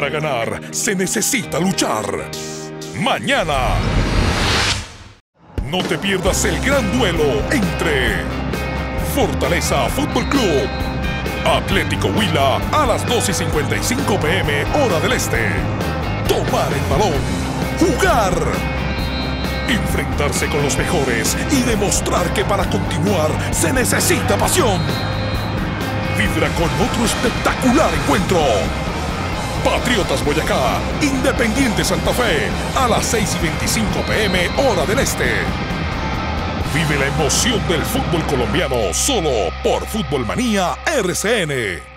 Para ganar se necesita luchar. Mañana. No te pierdas el gran duelo entre Fortaleza Fútbol Club, Atlético Huila a las 2 y 55 pm hora del este. Tomar el balón, jugar, enfrentarse con los mejores y demostrar que para continuar se necesita pasión. Vibra con otro espectacular encuentro. Patriotas Boyacá, Independiente Santa Fe, a las 6 y 25 pm hora del este. Vive la emoción del fútbol colombiano solo por Fútbol Manía RCN.